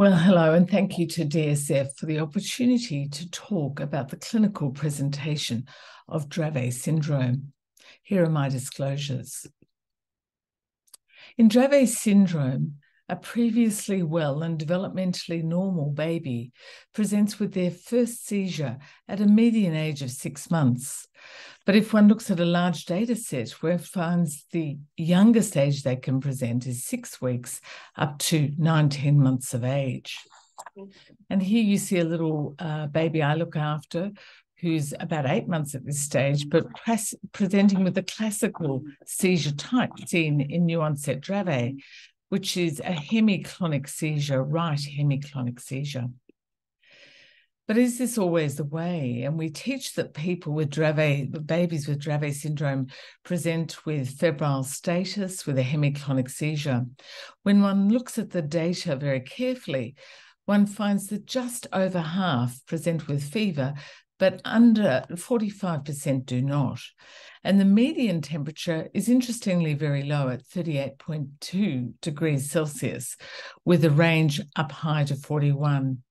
Well, hello, and thank you to DSF for the opportunity to talk about the clinical presentation of Dravet syndrome. Here are my disclosures. In Dravet syndrome, a previously well and developmentally normal baby presents with their first seizure at a median age of six months. But if one looks at a large data set where it finds the youngest age they can present is six weeks up to 19 months of age. And here you see a little uh, baby I look after who's about eight months at this stage, but presenting with the classical seizure type seen in new onset Dravet, which is a hemiclonic seizure, right hemiclonic seizure. But is this always the way? And we teach that people with Dravet, babies with Dravet syndrome, present with febrile status with a hemiclonic seizure. When one looks at the data very carefully, one finds that just over half present with fever, but under 45% do not. And the median temperature is interestingly very low at 38.2 degrees Celsius, with a range up high to 41.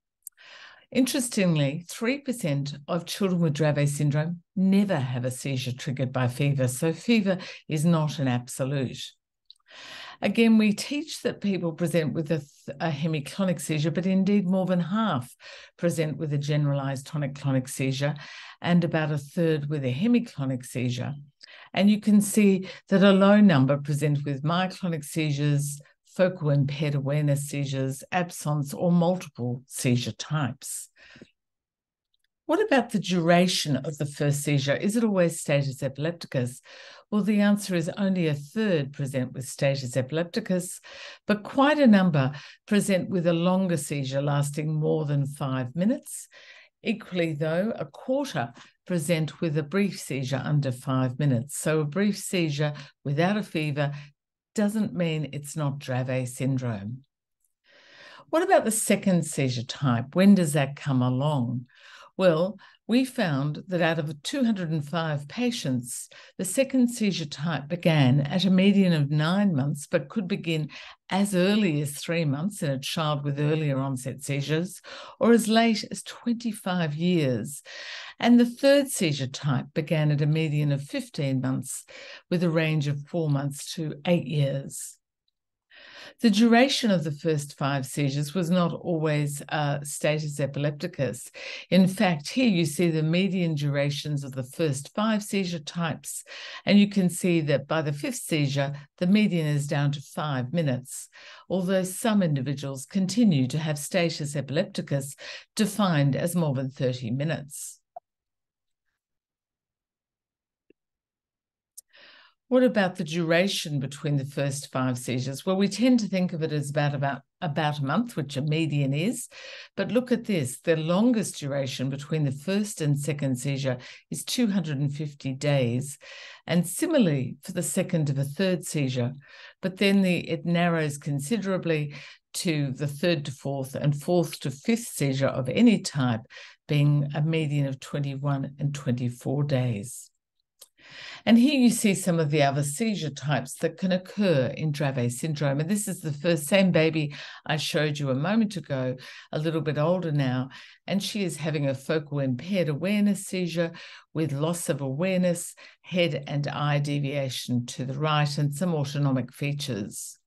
Interestingly, 3% of children with Dravet syndrome never have a seizure triggered by fever, so fever is not an absolute. Again, we teach that people present with a, a hemiclonic seizure, but indeed more than half present with a generalized tonic-clonic seizure and about a third with a hemiclonic seizure. And you can see that a low number present with myoclonic seizures, focal impaired awareness seizures, absence, or multiple seizure types. What about the duration of the first seizure? Is it always status epilepticus? Well, the answer is only a third present with status epilepticus, but quite a number present with a longer seizure lasting more than five minutes. Equally, though, a quarter present with a brief seizure under five minutes. So, a brief seizure without a fever doesn't mean it's not Dravet syndrome. What about the second seizure type? When does that come along? Well, we found that out of 205 patients, the second seizure type began at a median of nine months, but could begin as early as three months in a child with earlier onset seizures, or as late as 25 years. And the third seizure type began at a median of 15 months, with a range of four months to eight years. The duration of the first five seizures was not always uh, status epilepticus. In fact, here you see the median durations of the first five seizure types, and you can see that by the fifth seizure, the median is down to five minutes, although some individuals continue to have status epilepticus defined as more than 30 minutes. What about the duration between the first five seizures? Well, we tend to think of it as about, about, about a month, which a median is. But look at this the longest duration between the first and second seizure is 250 days. And similarly for the second of a third seizure. But then the, it narrows considerably to the third to fourth and fourth to fifth seizure of any type being a median of 21 and 24 days. And here you see some of the other seizure types that can occur in Dravet syndrome. And this is the first same baby I showed you a moment ago, a little bit older now. And she is having a focal impaired awareness seizure with loss of awareness, head and eye deviation to the right, and some autonomic features.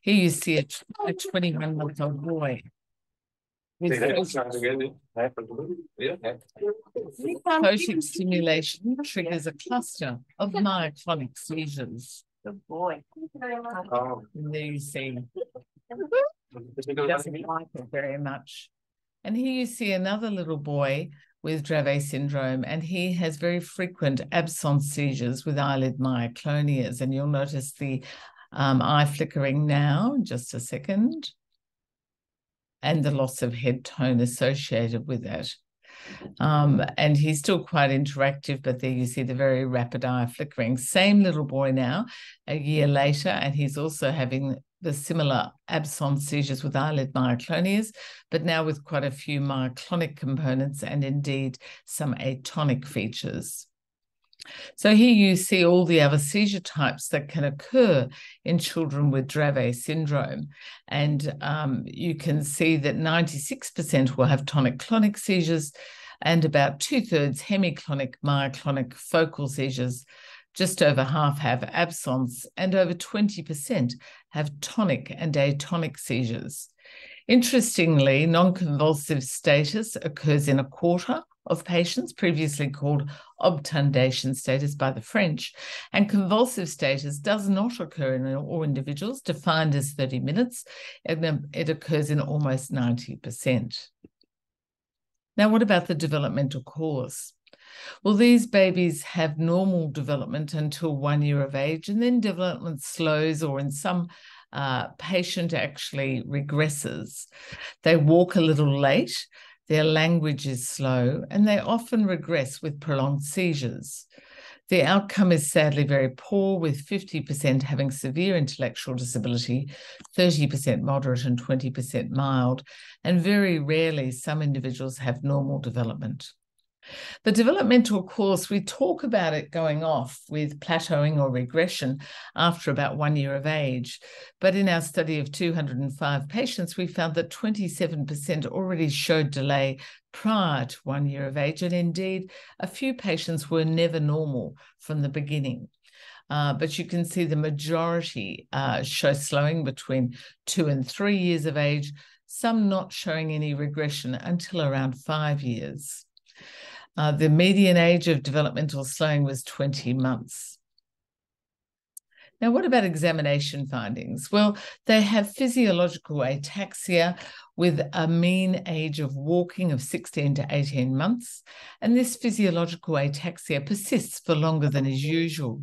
Here you see a, a 21 month old boy Photic stimulation triggers a cluster of myoclonic seizures. Good boy. Oh. And there you see. He doesn't like it very much. And here you see another little boy with Dravet syndrome, and he has very frequent absence seizures with eyelid myoclonias. And you'll notice the um, eye flickering now, just a second and the loss of head tone associated with that. Um, and he's still quite interactive, but there you see the very rapid eye flickering. Same little boy now, a year later, and he's also having the similar absence seizures with eyelid myoclonias, but now with quite a few myoclonic components and indeed some atonic features. So here you see all the other seizure types that can occur in children with Dravet syndrome. And um, you can see that 96% will have tonic-clonic seizures and about two-thirds hemiclonic myoclonic focal seizures. Just over half have absence and over 20% have tonic and atonic seizures. Interestingly, non-convulsive status occurs in a quarter of patients, previously called obtundation status by the French, and convulsive status does not occur in all individuals, defined as 30 minutes. and it occurs in almost 90%. Now, what about the developmental course? Well, these babies have normal development until one year of age, and then development slows, or in some uh, patient actually regresses. They walk a little late, their language is slow, and they often regress with prolonged seizures. The outcome is sadly very poor, with 50% having severe intellectual disability, 30% moderate, and 20% mild. And very rarely, some individuals have normal development. The developmental course, we talk about it going off with plateauing or regression after about one year of age. But in our study of 205 patients, we found that 27% already showed delay prior to one year of age. And indeed, a few patients were never normal from the beginning. Uh, but you can see the majority uh, show slowing between two and three years of age, some not showing any regression until around five years. Uh, the median age of developmental slowing was 20 months. Now, what about examination findings? Well, they have physiological ataxia with a mean age of walking of 16 to 18 months, and this physiological ataxia persists for longer than is usual.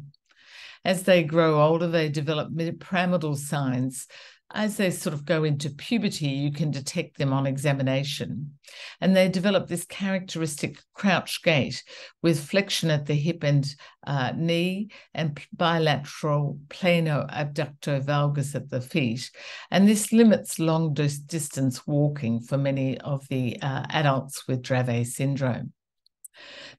As they grow older, they develop pyramidal signs as they sort of go into puberty, you can detect them on examination. And they develop this characteristic crouch gait with flexion at the hip and uh, knee and bilateral plano abducto valgus at the feet. And this limits long distance walking for many of the uh, adults with Dravet syndrome.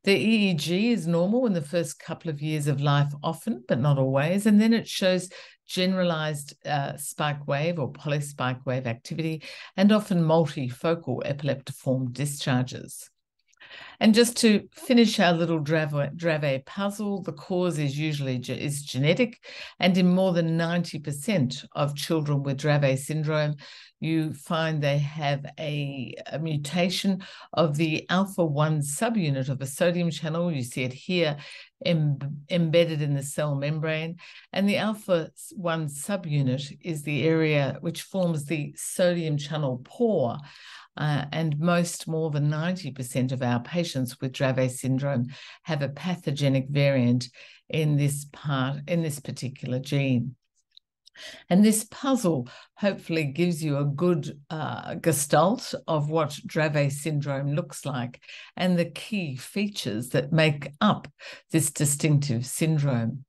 The EEG is normal in the first couple of years of life, often, but not always. And then it shows generalized uh, spike wave or polyspike wave activity, and often multifocal epileptiform discharges. And just to finish our little Dravet, puzzle, the cause is usually is genetic, and in more than 90% of children with Dravet syndrome, you find they have a, a mutation of the alpha 1 subunit of a sodium channel. You see it here em embedded in the cell membrane. And the alpha 1 subunit is the area which forms the sodium channel pore. Uh, and most, more than 90% of our patients with Dravet syndrome have a pathogenic variant in this part, in this particular gene. And this puzzle hopefully gives you a good uh, gestalt of what Dravet syndrome looks like and the key features that make up this distinctive syndrome.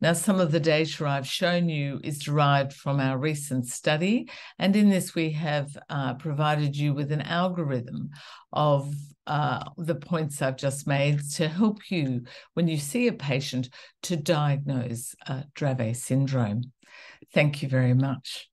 Now, some of the data I've shown you is derived from our recent study, and in this we have uh, provided you with an algorithm of uh, the points I've just made to help you when you see a patient to diagnose uh, Dravet syndrome. Thank you very much.